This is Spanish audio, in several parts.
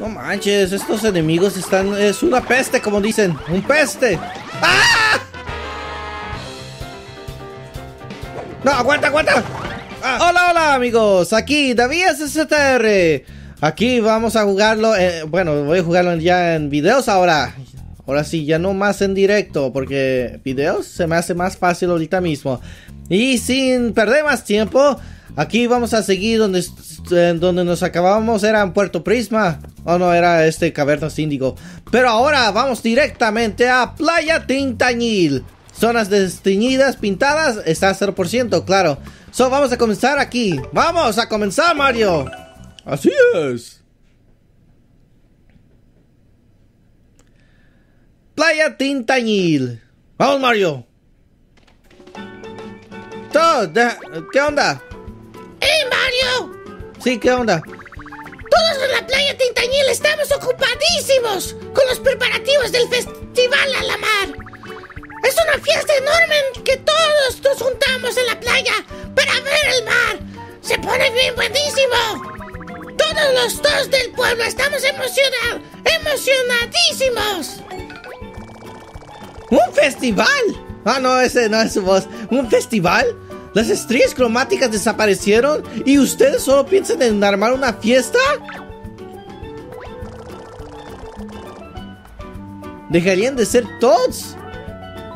No manches, estos enemigos están... Es una peste, como dicen. Un peste. ¡Ah! No, aguanta, aguanta. Ah. Hola, hola amigos. Aquí David SSTR. Aquí vamos a jugarlo. eh, bueno, voy a jugarlo ya en videos ahora. Ahora sí, ya no más en directo. Porque videos se me hace más fácil ahorita mismo. Y sin perder más tiempo. Aquí vamos a seguir donde, donde nos acabamos. Era en Puerto Prisma. O no, era este Cavernas Índigo. Pero ahora vamos directamente a Playa Tintañil. Zonas desteñidas, pintadas, está a 0%, claro. So, vamos a comenzar aquí. ¡Vamos a comenzar, Mario! Así es. Playa Tintañil. Vamos, Mario. Todo, ¿Qué onda? ¡Hey, Mario! Sí, ¿qué onda? Todos en la playa Tintañil estamos ocupadísimos con los preparativos del Festival a la Mar. Es una fiesta enorme en que todos nos juntamos en la playa para ver el mar. Se pone bien buenísimo. Todos los dos del pueblo estamos emocionados, emocionadísimos. ¿Un festival? Ah, no, ese no es su voz. ¿Un festival? ¿Las estrellas cromáticas desaparecieron? ¿Y ustedes solo piensan en armar una fiesta? Dejarían de ser todos.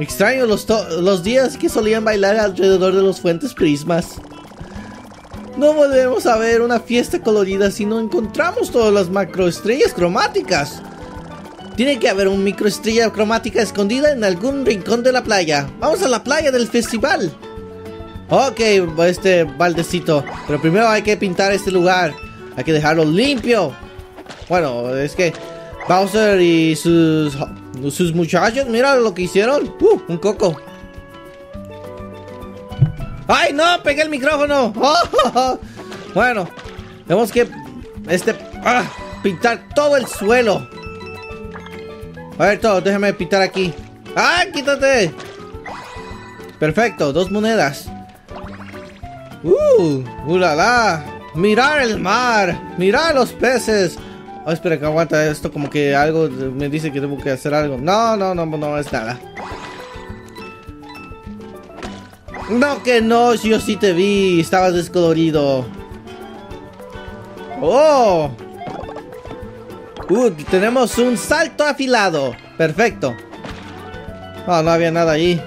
Extraño los, los días que solían bailar alrededor de los fuentes prismas. No volvemos a ver una fiesta colorida si no encontramos todas las macroestrellas cromáticas. Tiene que haber un microestrella cromática escondida en algún rincón de la playa. Vamos a la playa del festival. Ok, este baldecito. Pero primero hay que pintar este lugar. Hay que dejarlo limpio. Bueno, es que Bowser y sus, sus muchachos, mira lo que hicieron. Uh, un coco. ¡Ay, no! Pegué el micrófono. Bueno, tenemos que este ah, pintar todo el suelo. A ver, todo, déjame pintar aquí. ¡Ah, quítate! Perfecto, dos monedas. ¡Uh! ¡Uh, la, la! ¡Mirar el mar! ¡Mirar los peces! Oh, espera, que aguanta esto. Como que algo me dice que tengo que hacer algo. No, no, no, no es nada. No, que no, yo sí te vi. Estabas descolorido. ¡Oh! Uh, tenemos un salto afilado. Perfecto. No, no había nada ahí.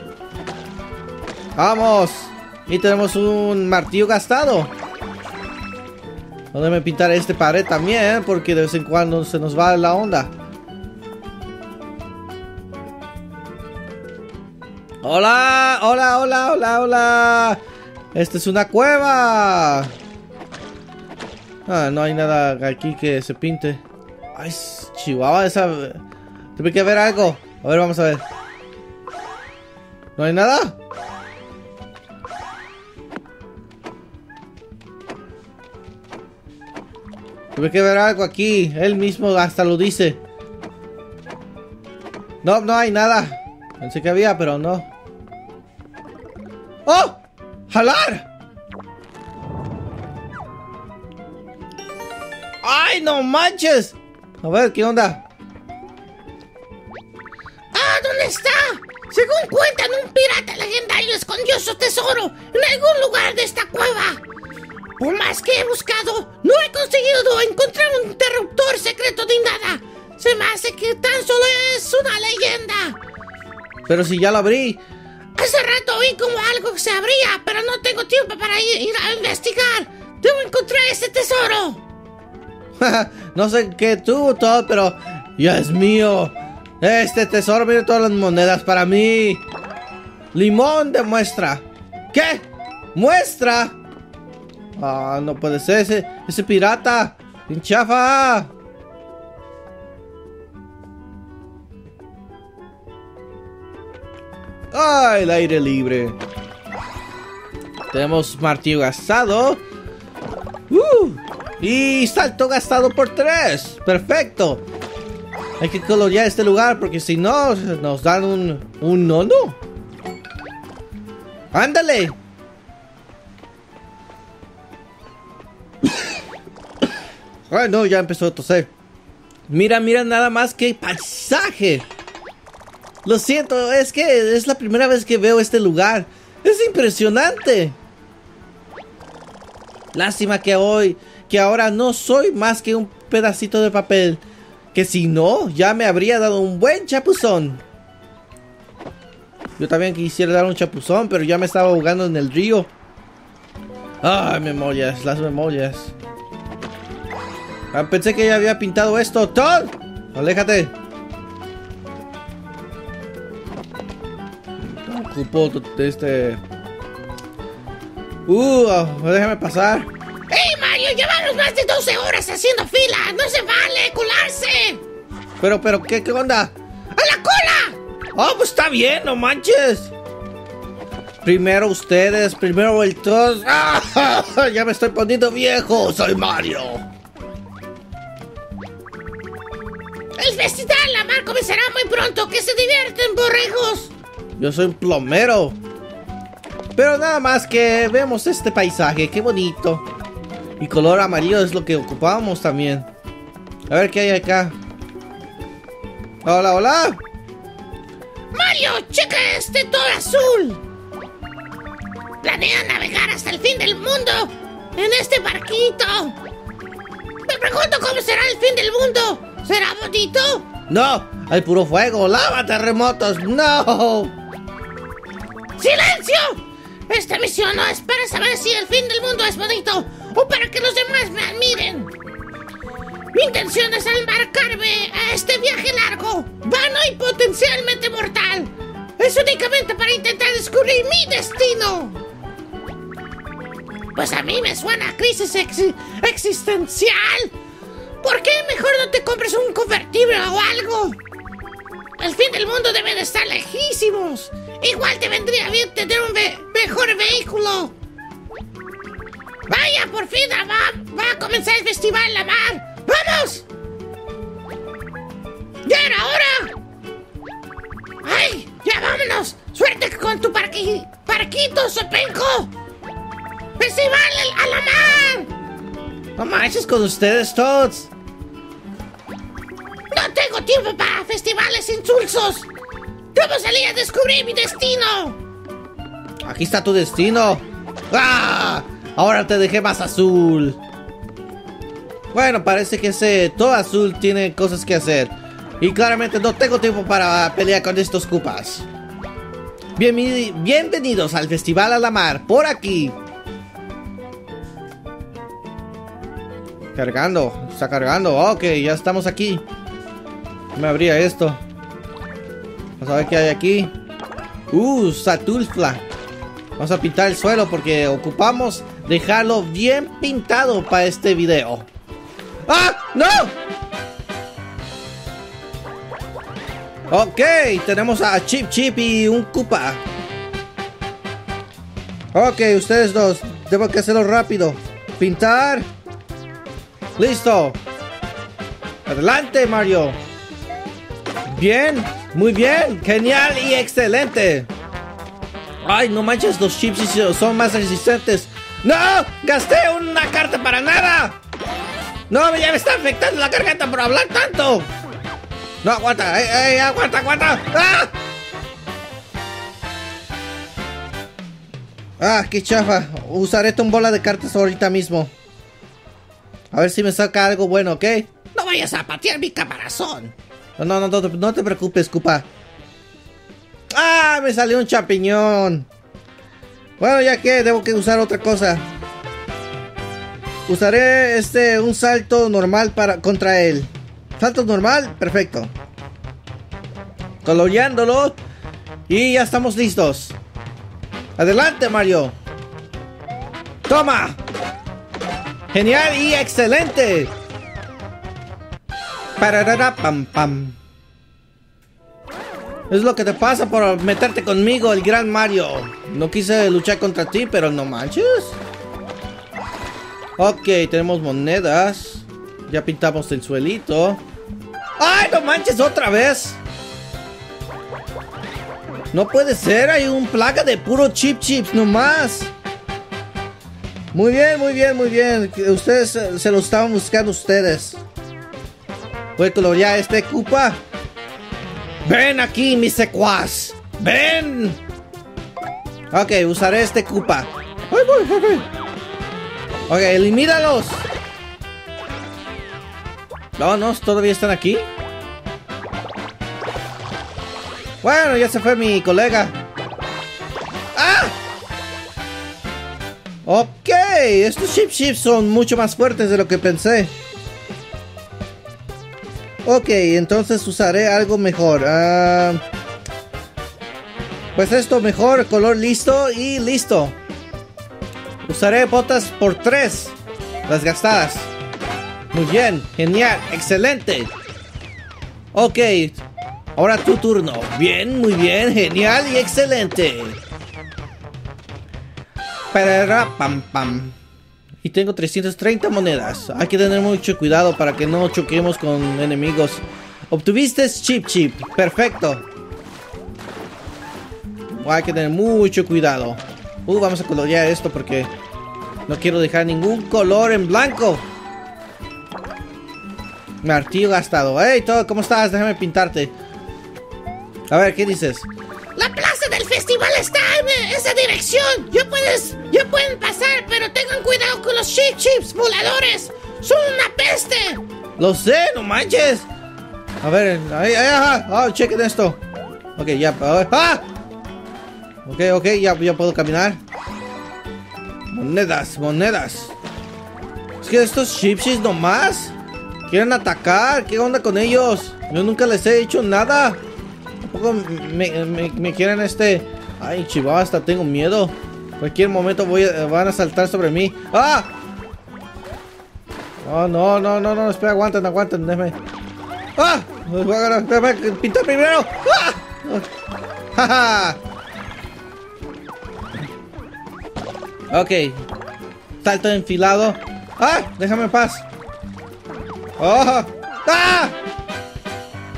Vamos. Y tenemos un martillo gastado. Déjame pintar este pared también, porque de vez en cuando se nos va la onda. Hola, hola, hola, hola, hola. Esta es una cueva. Ah, no hay nada aquí que se pinte. Ay, chihuahua, esa... Tiene que haber algo. A ver, vamos a ver. ¿No hay nada? Tiene que haber algo aquí. Él mismo hasta lo dice. No, no hay nada. Pensé que había, pero no. ¡Oh! ¡Jalar! ¡Ay, no manches! A ver, ¿qué onda? ¡Ah, ¿dónde está? Según cuentan, un pirata legendario escondió su tesoro en algún lugar de esta cueva. Por más que he buscado, no he conseguido encontrar un interruptor secreto ni nada. Se me hace que tan solo es una leyenda. Pero si ya lo abrí. Hace rato vi como algo se abría, pero no tengo tiempo para ir, a investigar. Debo encontrar ese tesoro. no sé qué tuvo todo, pero ya es mío. Este tesoro, mire todas las monedas para mí. Limón de muestra. ¿Qué? ¿Muestra? Ah, no puede ser ese, ese pirata. Pinchafa. Ah, el aire libre. Tenemos martillo gastado. Uh, y salto gastado por tres. Perfecto. Hay que colorear este lugar porque si no, nos dan un, un no, no. Ándale. Ay, no, ya empezó a toser. Mira, mira nada más que paisaje. Lo siento, es que es la primera vez que veo este lugar. Es impresionante. Lástima que hoy, que ahora no soy más que un pedacito de papel. Que si no, ya me habría dado un buen chapuzón. Yo también quisiera dar un chapuzón, pero ya me estaba ahogando en el río. Ay, memorias, las memorias. Ah, pensé que ya había pintado esto. ¡Todd! ¡Aléjate! Ocupo este... ¡Uh! Déjame pasar. ¡Ey, Mario! Llevamos más de 12 horas haciendo fila. ¡No se vale colarse! Pero, pero, ¿qué, qué onda? ¡A la cola! Oh, pues está bien, no manches. Primero ustedes, primero el tos. ¡Ah! Ya me estoy poniendo viejo. Soy Mario. El festival La Mar comenzará muy pronto. Que se divierten, borregos. Yo soy un plomero. Pero nada más que vemos este paisaje. Qué bonito. Y color amarillo es lo que ocupamos también. A ver qué hay acá. Hola, hola. Mario, checa este todo azul. Planea navegar hasta el fin del mundo en este barquito. Me pregunto cómo será el fin del mundo. ¿Será bonito? No, hay puro fuego, lava, terremotos, no. ¡Silencio! Esta misión no es para saber si el fin del mundo es bonito o para que los demás me admiren. Mi intención es embarcarme a este viaje largo, vano y potencialmente mortal. Es únicamente para intentar descubrir mi destino. Pues a mí me suena crisis existencial. ¿Por qué mejor no te compres un convertible o algo? El fin del mundo debe de estar lejísimos. Igual te vendría bien tener un mejor vehículo. Vaya, por fin va, va a comenzar el festival La Mar. ¡Vamos! ¡Ya era hora! ¡Ay! ¡Ya vámonos! ¡Suerte con tu parqui, parquito, sopenco! ¡Festival a la mar! No manches con ustedes todos. No tengo tiempo para festivales insulsos. Debo salir a descubrir mi destino. Aquí está tu destino. ¡Ah! Ahora te dejé más azul. Bueno, parece que ese todo azul tiene cosas que hacer. Y claramente no tengo tiempo para pelear con estos cupas. bienvenidos al Festival a la Mar, por aquí. Cargando, está cargando. Ok, ya estamos aquí. Me abría esto. Vamos a ver qué hay aquí. Uh, Satulfla. Vamos a pintar el suelo porque ocupamos dejarlo bien pintado para este video. ¡Ah! ¡No! Ok, tenemos a Chip Chip y un Koopa. Ok, ustedes dos. Tengo que hacerlo rápido. Pintar. Listo. Adelante, Mario. Bien, muy bien. Genial y excelente. Ay, no manches, los chips son más resistentes. ¡No! ¡Gasté una carta para nada! ¡No, ya me está afectando la garganta por hablar tanto! ¡No, aguanta! ¡Ey, ey, aguanta, aguanta! ¡Ah! ¡Ah, qué chafa! Usaré tu bola de cartas ahorita mismo. A ver si me saca algo bueno, ¿ok? No vayas a patear mi caparazón. No, no, no, no, no te preocupes, Cupa. ¡Ah! Me salió un champiñón. Bueno, ya que debo que usar otra cosa. Usaré este un salto normal para contra él. Salto normal, perfecto. Coloreándolo. Y ya estamos listos. Adelante, Mario. Toma. Genial y excelente. Pararara pam pam. Es lo que te pasa por meterte conmigo, el gran Mario. No quise luchar contra ti, pero no manches. Ok, tenemos monedas. Ya pintamos el suelito. ¡Ay, no manches otra vez! No puede ser, hay un plaga de puro chip chips nomás. Muy bien, muy bien, muy bien. Ustedes se lo estaban buscando ustedes. Voy a colorear este Koopa. Ven aquí, mi secuaz. Ven. Ok, usaré este voy. Ok, elimínalos. No, no, todavía están aquí. Bueno, ya se fue mi colega. ¡Ah! Ok, estos Chip Chips son mucho más fuertes de lo que pensé. Ok, entonces usaré algo mejor. Ah, pues esto mejor, color listo y listo. Usaré botas por tres. Las gastadas. Muy bien, genial, excelente. Ok, ahora tu turno. Bien, muy bien, genial y excelente. Para pam pam. Y tengo 330 monedas. Hay que tener mucho cuidado para que no choquemos con enemigos. Obtuviste chip chip. Perfecto. Hay que tener mucho cuidado. Uh, vamos a colorear esto porque no quiero dejar ningún color en blanco. Martillo gastado. Hey, todo, ¿cómo estás? Déjame pintarte. A ver, ¿qué dices? Festival está en esa dirección. Ya puedes, ya pueden pasar, pero tengan cuidado con los chip chips voladores. Son una peste. Lo sé, no manches. A ver, ahí, ahí, ajá. Oh, chequen esto. Ok, ya. ¡Ah! Ok, ok, ya, ya puedo caminar. Monedas, monedas. Es que estos chipsis nomás quieren atacar. ¿Qué onda con ellos? Yo nunca les he hecho nada. Tampoco me, quieren este. Ay, chihuahua, hasta tengo miedo. Cualquier momento voy a, van a saltar sobre mí. ¡Ah! Oh, no, no, no, no, espera, aguanten, aguanten, déjame. ¡Ah! Voy a primero. ¡Ah! ¡Ja, ja! Ok. Salto enfilado. ¡Ah! Déjame en paz. ¡Oh! ¡Ah!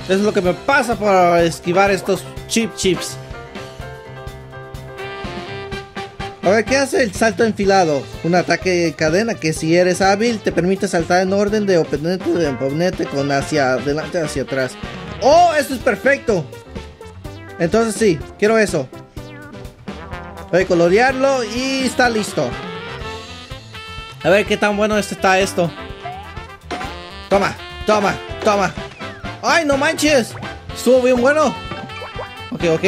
Eso es lo que me pasa por esquivar estos chip chips. A ver, ¿qué hace el salto enfilado? Un ataque de cadena que si eres hábil te permite saltar en orden de oponente de oponente con hacia adelante hacia atrás. ¡Oh! Esto es perfecto. Entonces sí, quiero eso. Voy a colorearlo y está listo. A ver qué tan bueno está esto. Toma, toma, toma. ¡Ay, no manches! Estuvo bien bueno. Ok, ok.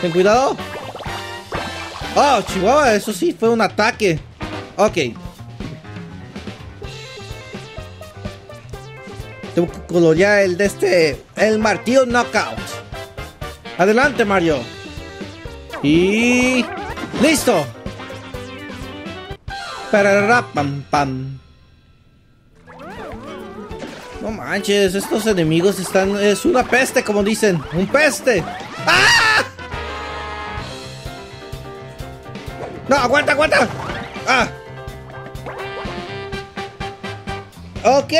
Ten cuidado. Oh, Chihuahua, eso sí fue un ataque. Ok. Tengo que colorear el de este. El martillo knockout. Adelante, Mario. Y. ¡Listo! Para pam pam. No manches, estos enemigos están. Es una peste, como dicen. ¡Un peste! ¡Ah! ¡No, aguanta, aguanta! ¡Ah! Ok,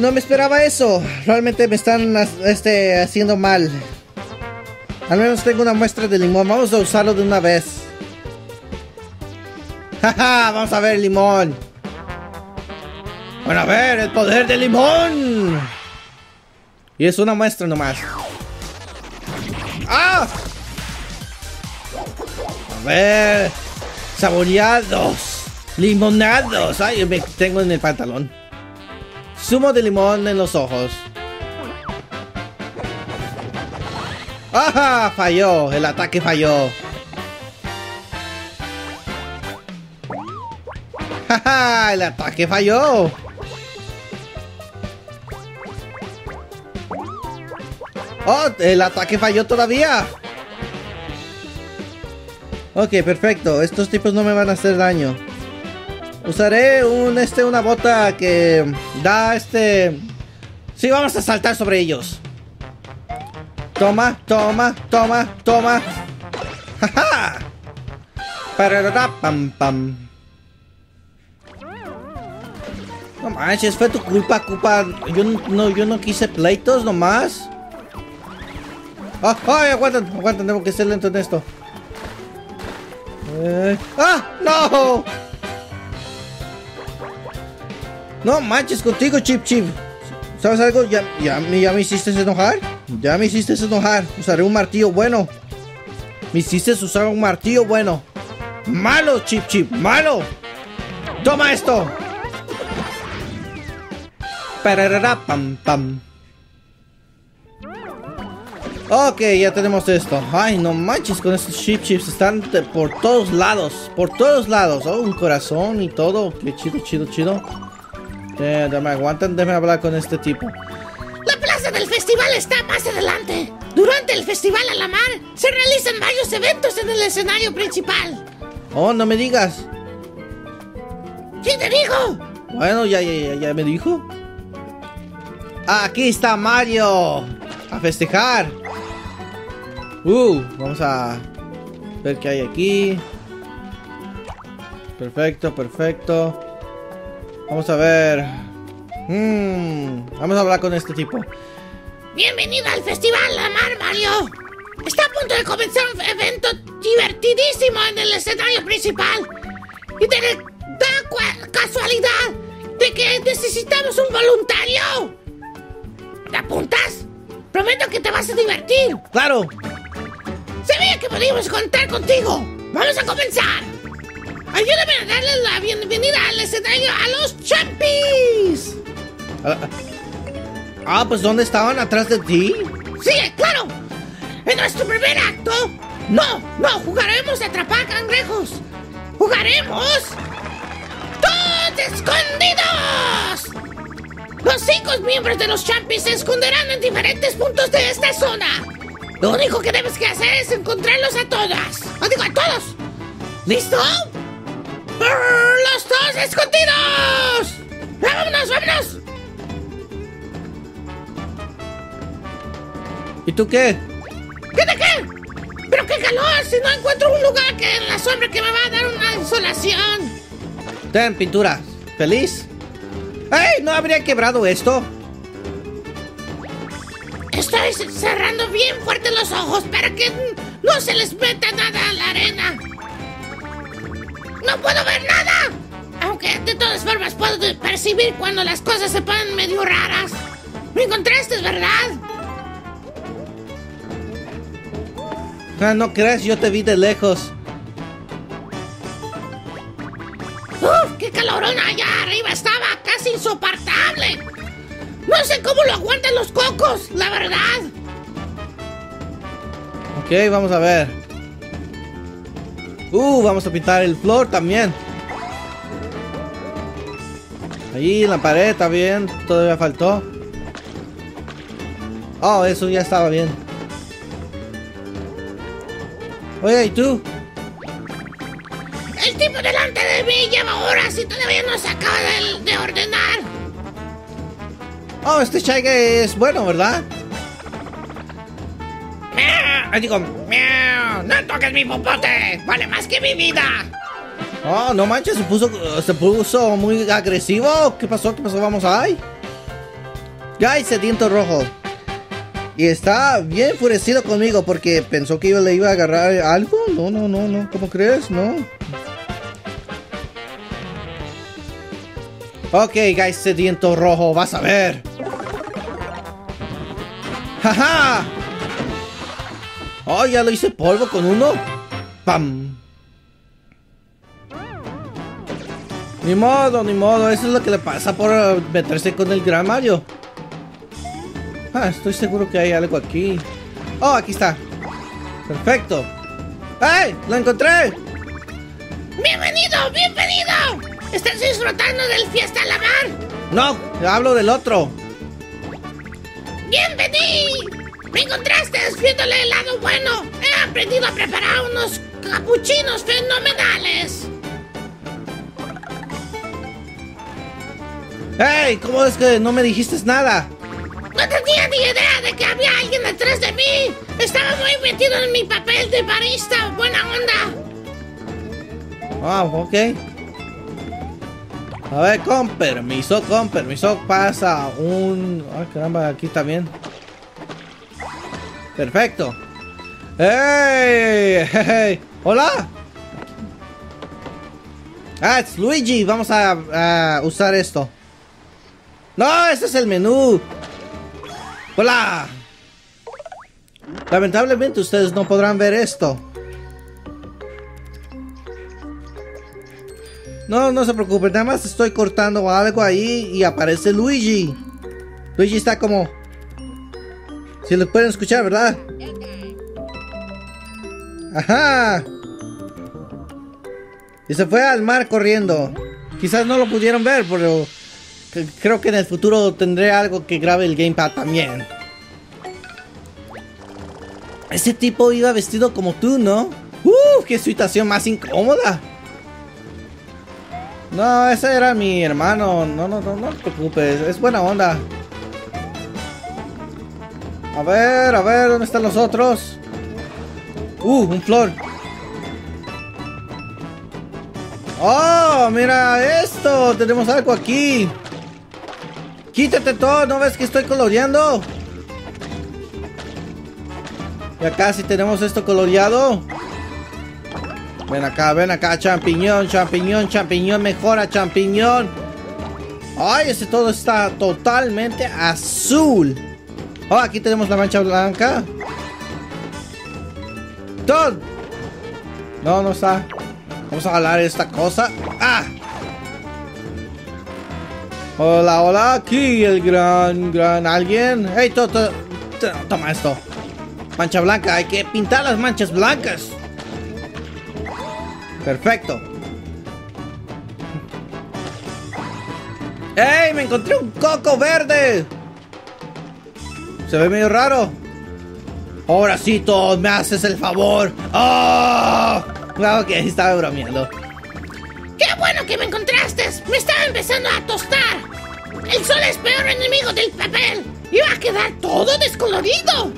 no me esperaba eso. Realmente me están este, haciendo mal. Al menos tengo una muestra de limón. Vamos a usarlo de una vez. Jaja, vamos a ver limón. Bueno, a ver, el poder del limón. Y es una muestra nomás. ¡Ah! A ver. Saboreados. Limonados. Ay, me tengo en el pantalón. Zumo de limón en los ojos. ¡Ajá! Falló. El ataque falló. ¡Ja, El ataque falló. ¡Oh! El ataque falló todavía. Ok, perfecto. Estos tipos no me van a hacer daño. Usaré un este una bota que da este. Sí, vamos a saltar sobre ellos. Toma, toma, toma, toma. ¡Ja, Para pam pam. No manches, fue tu culpa, culpa. Yo no, yo no quise pleitos nomás. ¡Ah! ¡Ay! Aguanten, aguanten, tengo que ser lento en esto. Eh, ¡Ah! ¡No! No manches contigo, Chip Chip. ¿Sabes algo? Ya, ya, ya me hiciste enojar. Ya me hiciste enojar. Usaré un martillo bueno. Me hiciste usar un martillo bueno. Malo, Chip Chip, malo. Toma esto. Pararara, pam, pam. Ok, ya tenemos esto. Ay, no manches con estos chip chips. Están por todos lados. Por todos lados. Oh, un corazón y todo. Qué chido, chido, chido. Eh, dame, aguantan, déjame hablar con este tipo. La plaza del festival está más adelante. Durante el festival a la mar se realizan varios eventos en el escenario principal. Oh, no me digas. ¿Quién te dijo? Bueno, ya, ya, ya, ya me dijo. Aquí está Mario. A festejar. Uh, vamos a ver qué hay aquí. Perfecto, perfecto. Vamos a ver. Hmm, vamos a hablar con este tipo. Bienvenido al festival La Mar, Mario. Está a punto de comenzar un evento divertidísimo en el escenario principal. Y da cua- casualidad de que necesitamos un voluntario. ¿Te apuntas? Prometo que te vas a divertir. ¡Claro! Sabía que podíamos contar contigo. Vamos a comenzar. Ayúdame a darle la bienvenida al escenario a los Champis. Ah, Ah, pues ¿dónde estaban? ¿Atrás de ti? Sí, claro. En nuestro primer acto, no, no jugaremos a atrapar cangrejos. Jugaremos todos escondidos. Los cinco miembros de los Champis se esconderán en diferentes puntos de esta zona. Lo único que debes que hacer es encontrarlos a todas. O digo, a todos. ¿Listo? ¡Los dos escondidos! ¡Ya, ¡Vámonos, vámonos! ¿Y tú qué? ¿Qué de qué? ¿Pero qué calor si no encuentro un lugar que en la sombra que me va a dar una insolación? Ten pintura. ¿Feliz? ¡Ey! ¿No habría quebrado esto? Estoy cerrando bien fuerte los ojos para que no se les meta nada a la arena. ¡No puedo ver nada! Aunque de todas formas puedo percibir cuando las cosas se ponen medio raras. Me encontraste, ¿verdad? Ah, no crees, yo te vi de lejos. Insoportable. No sé cómo lo aguantan los cocos, la verdad. Ok, vamos a ver. Uh, vamos a pintar el flor también. Ahí en la pared está bien, todavía faltó. Oh, eso ya estaba bien. Oye, ¿y tú? El tipo delante de mí lleva horas y todavía no se acaba de, de ordenar. Oh, este Shaggy es bueno, ¿verdad? ¡Miau! Ay, Digo, ¡miau! ¡No toques mi popote! ¡Vale más que mi vida! Oh, no manches, se puso, se puso muy agresivo. ¿Qué pasó? ¿Qué pasó? Vamos ahí. Guy sediento rojo. Y está bien enfurecido conmigo porque pensó que yo le iba a agarrar algo. No, no, no, no. ¿Cómo crees? No. Ok, guy sediento rojo. Vas a ver. ¡Jaja! Oh, ya lo hice polvo con uno. ¡Pam! Ni modo, ni modo, eso es lo que le pasa por meterse con el gran Mario. Ah, estoy seguro que hay algo aquí. Oh, aquí está. Perfecto. ¡Hey! ¡Lo encontré! ¡Bienvenido! ¡Bienvenido! ¿Estás disfrutando del fiesta la mar? No, hablo del otro. ¡Bienvenido! Me encontraste viéndole el lado bueno. He aprendido a preparar unos capuchinos fenomenales. ¡Hey! ¿Cómo es que no me dijiste nada? No tenía ni idea de que había alguien detrás de mí. Estaba muy metido en mi papel de barista. Buena onda. Ah, ok. A ver, con permiso, con permiso, pasa un... Ah, caramba, aquí bien. Perfecto. ¡Hey! hey! ¡Hola! Ah, es Luigi. Vamos a, a usar esto. No, ese es el menú. Hola. Lamentablemente ustedes no podrán ver esto. No, no se preocupen, nada más estoy cortando algo ahí y aparece Luigi. Luigi está como... Si lo pueden escuchar, ¿verdad? Ajá. Y se fue al mar corriendo. Quizás no lo pudieron ver, pero creo que en el futuro tendré algo que grabe el gamepad también. Ese tipo iba vestido como tú, ¿no? ¡Uh! ¡Qué situación más incómoda! No, ese era mi hermano. No, no, no, no te preocupes. Es buena onda. A ver, a ver, ¿dónde están los otros? Uh, un flor. ¡Oh! Mira esto. Tenemos algo aquí. Quítate todo. ¿No ves que estoy coloreando? Ya casi tenemos esto coloreado. Ven acá, ven acá, champiñón, champiñón, champiñón, mejora, champiñón. Ay, ese todo está totalmente azul. Oh, aquí tenemos la mancha blanca. Todd. No, no está. Vamos a jalar esta cosa. ¡Ah! Hola, hola, aquí el gran, gran alguien. Hey, Todd, toma esto. Mancha blanca, hay que pintar las manchas blancas. Perfecto. ¡Ey! Me encontré un coco verde. Se ve medio raro. Ahora sí, todos me haces el favor. ¡Oh! Ok, estaba bromeando. ¡Qué bueno que me encontraste! Me estaba empezando a tostar. El sol es peor enemigo del papel. Iba a quedar todo descolorido.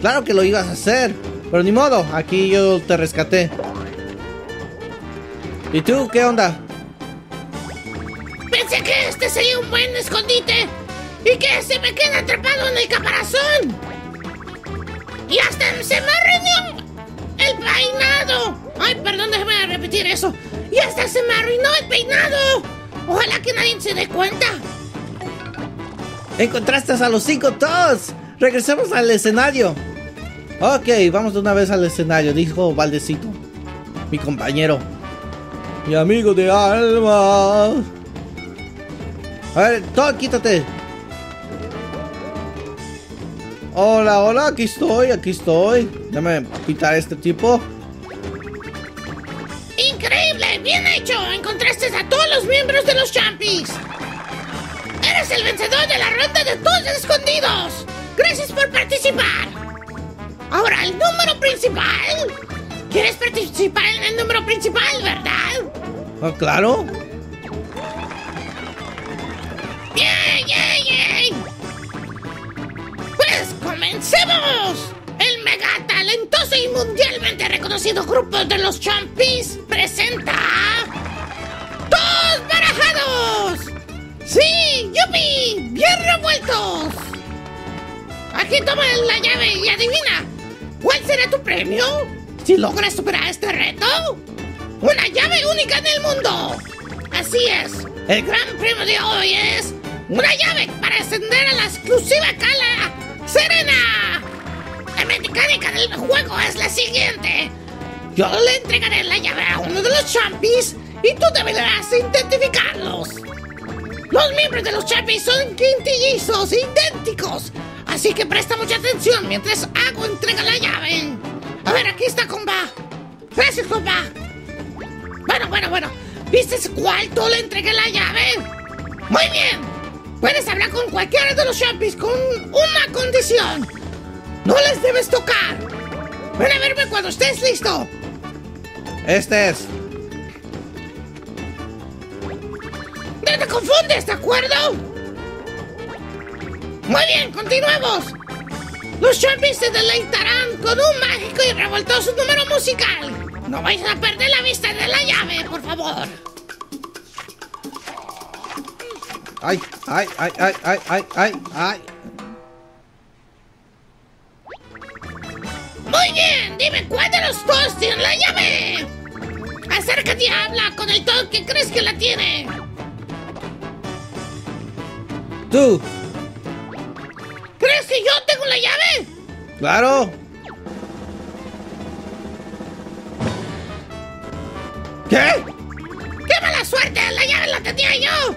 Claro que lo ibas a hacer. Pero ni modo, aquí yo te rescaté. ¿Y tú qué onda? Pensé que este sería un buen escondite y que se me queda atrapado en el caparazón. Y hasta se me arruinó el peinado. Ay, perdón, déjame repetir eso. Y hasta se me arruinó el peinado. Ojalá que nadie se dé cuenta. Encontraste a los cinco todos. Regresemos al escenario. Ok, vamos de una vez al escenario, dijo Valdecito, mi compañero. Mi amigo de alma. A ver, todo, quítate. Hola, hola, aquí estoy, aquí estoy. Déjame pitar a este tipo. ¡Increíble! ¡Bien hecho! Encontraste a todos los miembros de los Champions. Eres el vencedor de la ronda de todos escondidos. Gracias por participar. Ahora, el número principal ¿Quieres participar en el número principal, verdad? Ah, claro. ¡Bien, bien, bien! Pues comencemos. El mega talentoso y mundialmente reconocido grupo de los Champis presenta. ¡Dos barajados! ¡Sí! ¡Yupi! ¡Bien revueltos! Aquí toma la llave y adivina. ¿Cuál será tu premio? Si logras superar este reto, una llave única en el mundo. Así es, el gran premio de hoy es una llave para ascender a la exclusiva cala Serena. La mecánica del juego es la siguiente. Yo le entregaré la llave a uno de los champis y tú deberás identificarlos. Los miembros de los champis son quintillizos idénticos, así que presta mucha atención mientras hago entrega la llave. A ver, aquí está, compa. Gracias, compa. Bueno, bueno, bueno. ¿Viste cuál tú le entregué la llave? Muy bien. Puedes hablar con cualquiera de los champis con una condición. No les debes tocar. Ven a verme cuando estés listo. Este es. No te confundes, ¿de acuerdo? Muy bien, continuemos. Los Champis se deleitarán con un mágico y revoltoso número musical. No vais a perder la vista de la llave, por favor. Ay, ay, ay, ay, ay, ay, ay, ay. Muy bien, dime cuál de los dos tiene la llave. Acércate y habla con el Todd que crees que la tiene. Tú. ¿Crees que yo tengo la llave? Claro. ¿Qué? ¡Qué mala suerte! ¡La llave la tenía yo!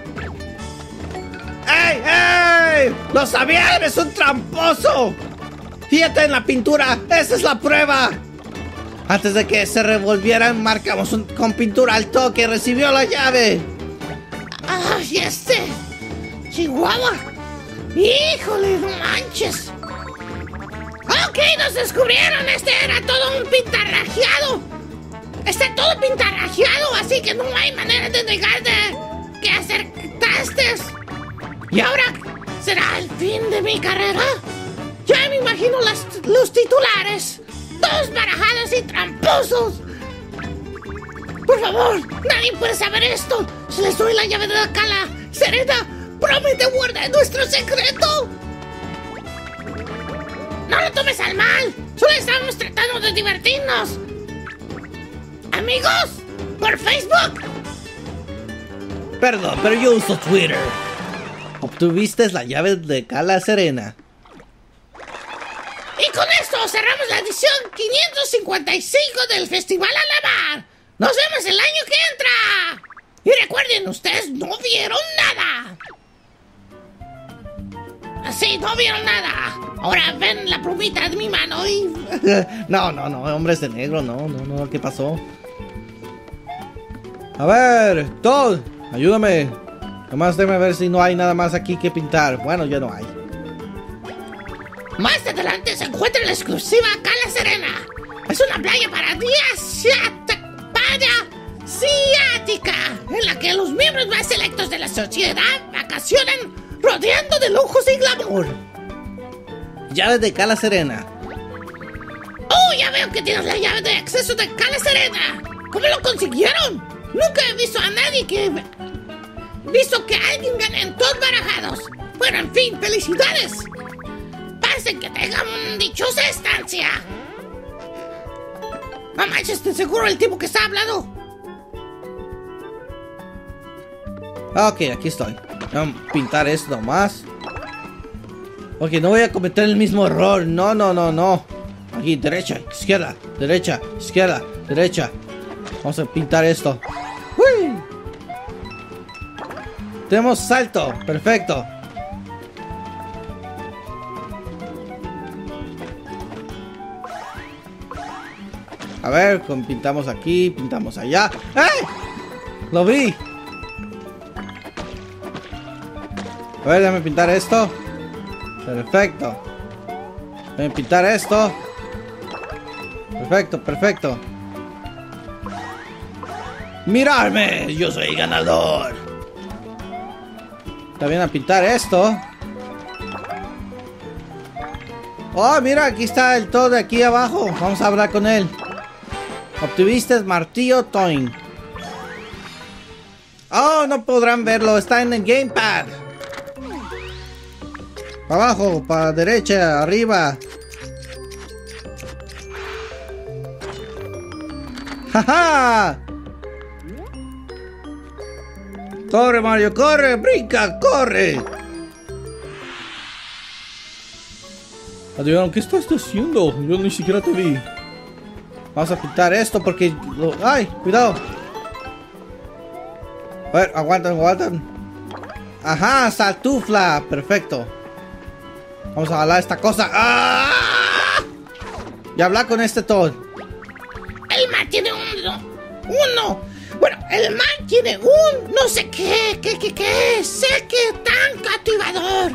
¡Ey, ey! ¡Lo sabía! ¡Eres un tramposo! Fíjate en la pintura. ¡Esa es la prueba! Antes de que se revolvieran, marcamos un- con pintura al toque. Recibió la llave. ¡Ay, este! ¡Chihuahua! ¡Híjole, no manches! ¡Ok, nos descubrieron! Este era todo un pintarrajeado. Está todo pintarrajeado, así que no hay manera de negar de que acertaste. ¿Y ahora será el fin de mi carrera? Ya me imagino las- los titulares. Todos barajados y tramposos. Por favor, nadie puede saber esto. Si les doy la llave de la cala, Serena, promete guardar nuestro secreto. No lo tomes al mal. Solo estábamos tratando de divertirnos. Amigos, por Facebook. Perdón, pero yo uso Twitter. Obtuviste la llave de Cala Serena. Y con esto cerramos la edición 555 del Festival Alamar. Nos vemos el año que entra. Y recuerden, ustedes no vieron nada. Así, no vieron nada. Ahora ven la plumita de mi mano y... no, no, no, hombres de negro, no, no, no, ¿qué pasó? A ver, Todd, ayúdame. Nomás déjame ver si no hay nada más aquí que pintar. Bueno, ya no hay. Más adelante se encuentra la exclusiva Cala Serena. Es una playa paradisíaca paradisiática en la que los miembros más selectos de la sociedad vacacionan rodeando de lujos y glamour. Llave de Cala Serena. ¡Oh, ya veo que tienes la llave de acceso de Cala Serena! ¿Cómo lo consiguieron? Nunca he visto a nadie que... Visto que alguien gane en todos barajados. Bueno, en fin, felicidades. Parece que tengan una dichosa estancia. No manches, ¿te seguro el tipo que está hablando? Ok, aquí estoy. Pintar esto nomás. Ok, no voy a cometer el mismo error. No, no, no, no. Aquí, derecha, izquierda, derecha, izquierda, derecha. Vamos a pintar esto. ¡Uy! Tenemos salto. Perfecto. A ver, pintamos aquí, pintamos allá. ¡Eh! Lo vi. A ver, déjame pintar esto. Perfecto. Déjame pintar esto. Perfecto, perfecto. Mirarme, yo soy ganador. También a pintar esto. Oh, mira, aquí está el todo de aquí abajo. Vamos a hablar con él. Obtuviste martillo Toin. Oh, no podrán verlo. Está en el gamepad. Para abajo, para derecha, arriba. ¡Jaja! Corre, Mario, corre, brinca, corre. Adrián, ¿qué estás haciendo? Yo ni siquiera te vi. Vamos a pintar esto porque... lo- ¡Ay! Cuidado. A ver, aguantan, aguantan. Ajá, saltufla. Perfecto. Vamos a jalar esta cosa. ¡Ah! Y habla con este Todd. El man tiene un... Uno. Bueno, el man tiene un... No sé qué, qué, qué, qué. Sé que tan cativador.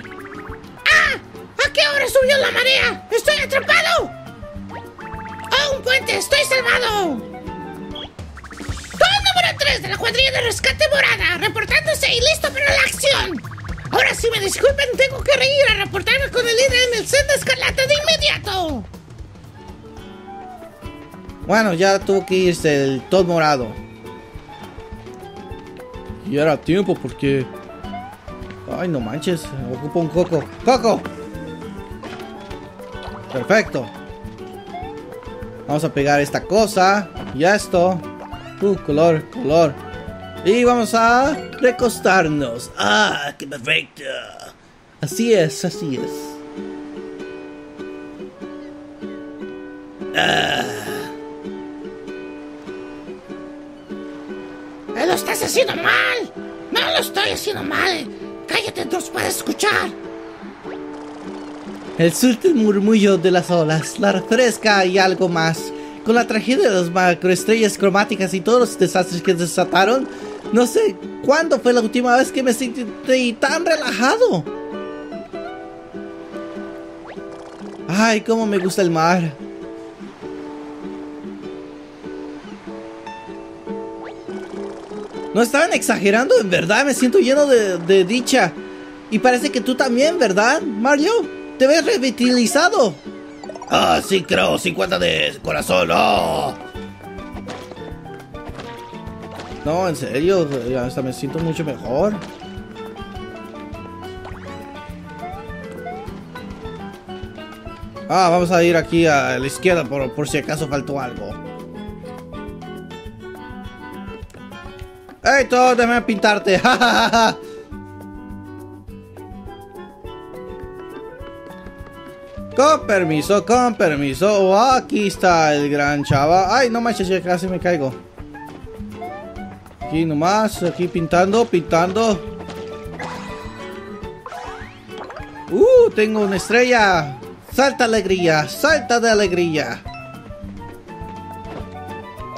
¡Ah! ¿A qué hora subió la marea? ¡Estoy atrapado! ¡Oh, un puente! ¡Estoy salvado! Todo número 3 de la cuadrilla de rescate morada, reportándose y listo para la acción. Ahora sí me disculpen, tengo que ir a reportarme con el líder en el set de escarlata de inmediato. Bueno, ya tuvo que irse el Todd morado. Y era tiempo porque... Ay, no manches. Ocupa un coco. ¡Coco! Perfecto. Vamos a pegar esta cosa. Y esto. Uh, color, color. Y vamos a recostarnos. ¡Ah, qué perfecto! Así es, así es. Eh, Lo estás haciendo mal. No lo estoy haciendo mal. Cállate, no puedes escuchar. El sutil murmullo de las olas, la fresca y algo más. Con la tragedia de las macroestrellas cromáticas y todos los desastres que desataron, no sé cuándo fue la última vez que me sentí tan relajado. Ay, cómo me gusta el mar. No estaban exagerando, en verdad me siento lleno de, dicha. Y parece que tú también, ¿verdad, Mario? Te ves revitalizado. Ah, sí, creo, 50 de corazón. Oh. No, en serio, hasta me siento mucho mejor. Ah, vamos a ir aquí a la izquierda por, por si acaso faltó algo. ¡Ey, todo! Déjame pintarte. Con permiso, con permiso. Oh, aquí está el gran chava. Ay, no manches, ya casi me caigo. Aquí nomás, aquí pintando, pintando. Uh, tengo una estrella. Salta alegría, salta de alegría.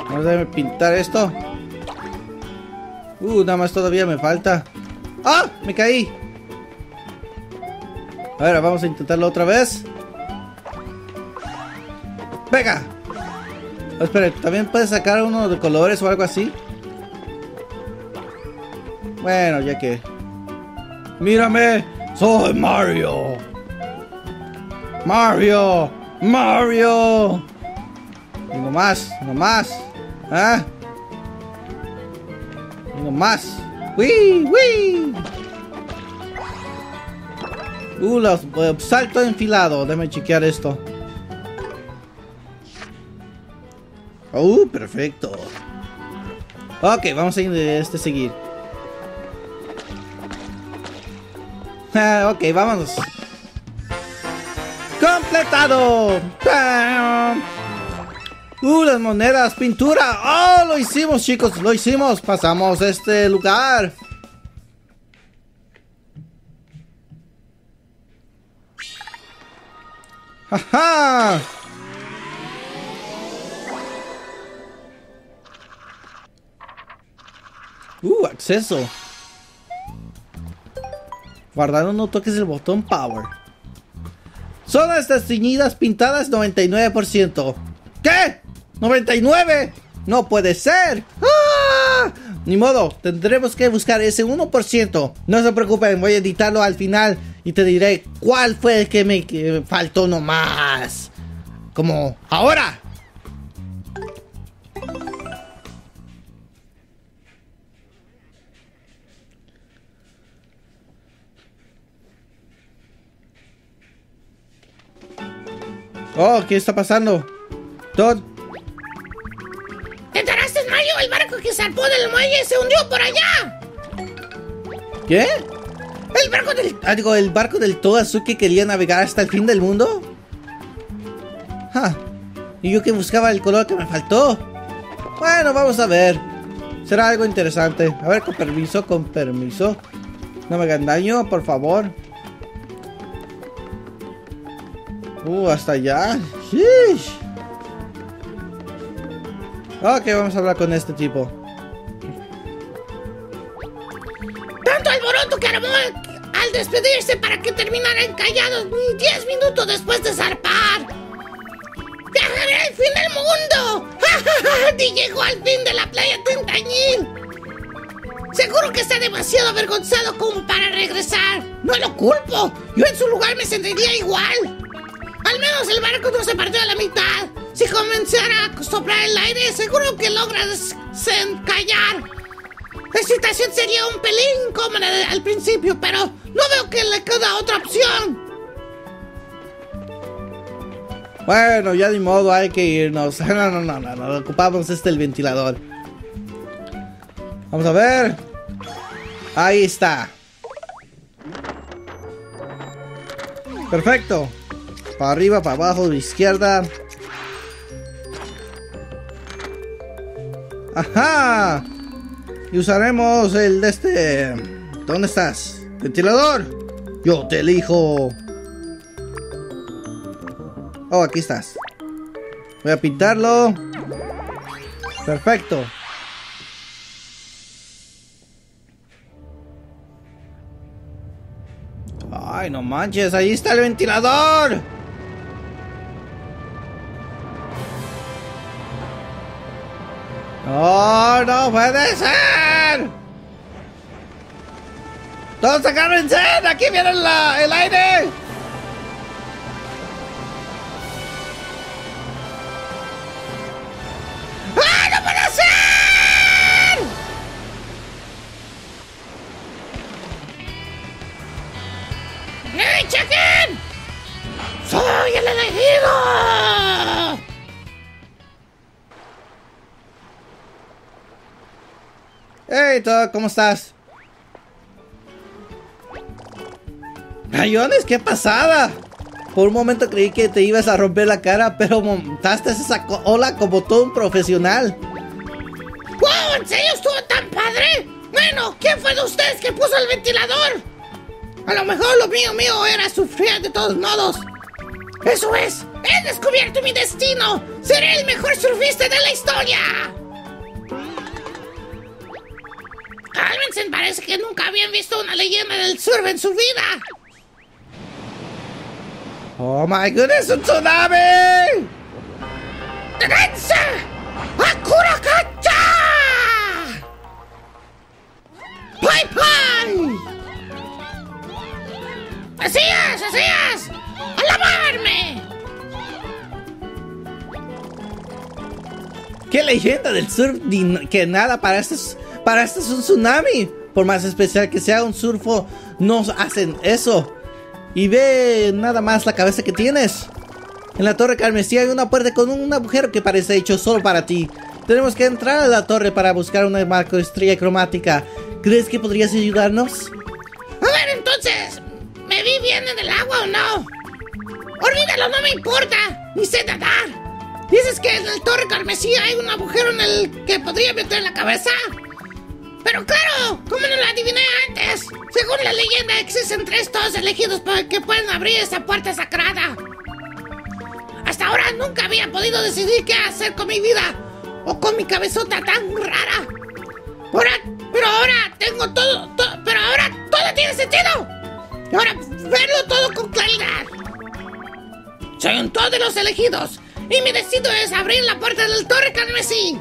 Vamos a pintar esto. Uh, nada más todavía me falta. ¡Ah! Me caí. A ver, vamos a intentarlo otra vez. ¡Venga! Oh, espere, ¿también puedes sacar uno de colores o algo así? Bueno, ya que... ¡Mírame! ¡Soy Mario! ¡Mario! ¡Mario! Y no más, no más. ¿Ah? Y no más. ¡Wii! ¡Wii! Uh, los, eh, salto enfilado. Déjame chequear esto. Uh, perfecto. Ok, vamos a ir de este seguir. Ah, ok, vámonos. ¡Completado! ¡Uh, las monedas! ¡Pintura! ¡Oh, lo hicimos, chicos! ¡Lo hicimos! Pasamos este lugar. Uh, acceso. Guardando no toques el botón Power. Zonas desteñidas pintadas 99%. ¿Qué? ¿99? No puede ser. ¡Ah! Ni modo, tendremos que buscar ese 1%. No se preocupen, voy a editarlo al final y te diré cuál fue el que me faltó nomás. Como ahora. Oh, ¿qué está pasando? Todd. ¿Te enteraste, Mario? El barco que zarpó del muelle se hundió por allá. ¿Qué? El barco del... Ah, digo, el barco del Toazuki quería navegar hasta el fin del mundo. Ah, y yo que buscaba el color que me faltó. Bueno, vamos a ver. Será algo interesante. A ver, con permiso, con permiso. No me hagan daño, por favor. Uh, hasta allá. Sheesh. Ok, vamos a hablar con este tipo. Tanto alboroto que armó al despedirse para que terminara encallado ni 10 minutos después de zarpar. ¡Viajaré al fin del mundo! ¡Y llegó al fin de la playa Tintañil! Seguro que está demasiado avergonzado como para regresar. No lo culpo. Yo en su lugar me sentiría igual. Al menos el barco no se partió a la mitad. Si comenzara a soplar el aire, seguro que logra desencallar. La situación sería un pelín incómoda de- al principio, pero no veo que le queda otra opción. Bueno, ya ni modo, hay que irnos. No, no, no, no, no, ocupamos este el ventilador. Vamos a ver. Ahí está. Perfecto. Para arriba, para abajo, izquierda. Ajá. Y usaremos el de este. ¿Dónde estás? Ventilador. Yo te elijo. Oh, aquí estás. Voy a pintarlo. Perfecto. Ay, no manches, ahí está el ventilador. ¡Oh, no puede ser! ¡Todos agárrense! ¡Aquí viene la, el aire! ¿Cómo estás? Rayones, qué pasada. Por un momento creí que te ibas a romper la cara, pero montaste esa ola como todo un profesional. ¡Wow! ¿En serio estuvo tan padre? Bueno, ¿quién fue de ustedes que puso el ventilador? A lo mejor lo mío mío era sufrir de todos modos. Eso es, he descubierto mi destino. Seré el mejor surfista de la historia. Cálmense, parece que nunca habían visto una leyenda del surf en su vida. Oh my goodness, un tsunami. ¡Derecha! ¡Akurakacha! ¡Pai Pai! ¡Así es, así. Qué leyenda del surf que nada para este es, para este es un tsunami. Por más especial que sea un surfo, no hacen eso. Y ve nada más la cabeza que tienes. En la torre carmesí hay una puerta con un agujero que parece hecho solo para ti. Tenemos que entrar a la torre para buscar una macroestrella cromática. ¿Crees que podrías ayudarnos? A ver, entonces, ¿me vi bien en el agua o no? Olvídalo, no me importa, ni sé nadar. ¿Dices que en el Torre Carmesí hay un agujero en el que podría meter la cabeza? Pero claro, ¿cómo no lo adiviné antes? Según la leyenda, existen tres todos elegidos para que puedan abrir esa puerta sagrada. Hasta ahora nunca había podido decidir qué hacer con mi vida o con mi cabezota tan rara. Ahora, pero ahora tengo todo, to- pero ahora todo tiene sentido. Y ahora verlo todo con claridad. Soy un todos de los elegidos y mi destino es abrir la puerta del Torre Carmesí.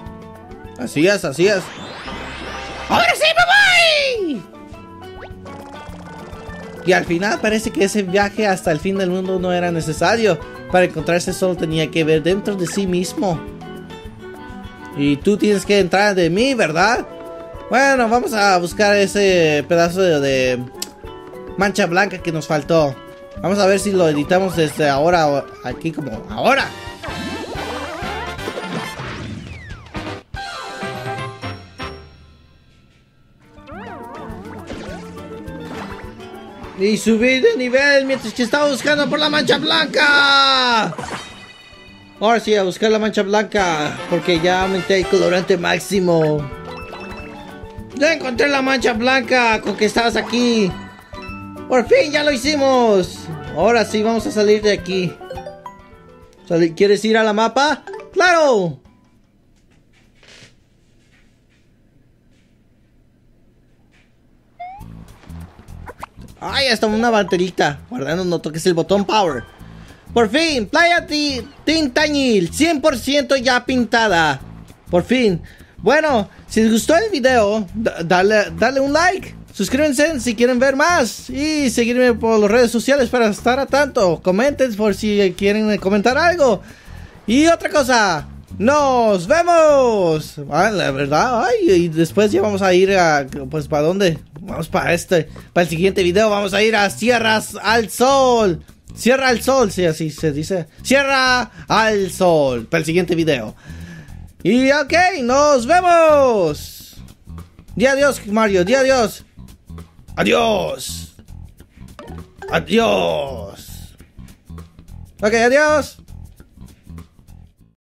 Así es, así es. ¡Ahora sí me voy! Y al final parece que ese viaje hasta el fin del mundo no era necesario. Para encontrarse solo tenía que ver dentro de sí mismo. Y tú tienes que entrar de mí, ¿verdad? Bueno, vamos a buscar ese pedazo de, de mancha blanca que nos faltó. Vamos a ver si lo editamos desde ahora, aquí como ahora. Y subir de nivel mientras que estaba buscando por la mancha blanca. Ahora sí, a buscar la mancha blanca. Porque ya aumenté el colorante máximo. Ya encontré la mancha blanca con que estabas aquí. Por fin ya lo hicimos. Ahora sí, vamos a salir de aquí. ¿Quieres ir a la mapa? ¡Claro! Ay, hasta una baterita. Guardando, no toques el botón power. Por fin, Playa Ti- Tintañil, 100% ya pintada. Por fin. Bueno, si les gustó el video, da- dale, dale un like. Suscríbanse si quieren ver más. Y seguirme por las redes sociales para estar a tanto. Comenten por si quieren comentar algo. Y otra cosa. Nos vemos. Ah, la verdad. Ay, y después ya vamos a ir a... Pues para dónde? Vamos para este. Para el siguiente video vamos a ir a Sierras al Sol. Sierra al Sol, sí, así se dice. Sierra al Sol. Para el siguiente video. Y ok, nos vemos. Di adiós, Mario. Di adiós. Adiós. Adiós. Ok, adiós.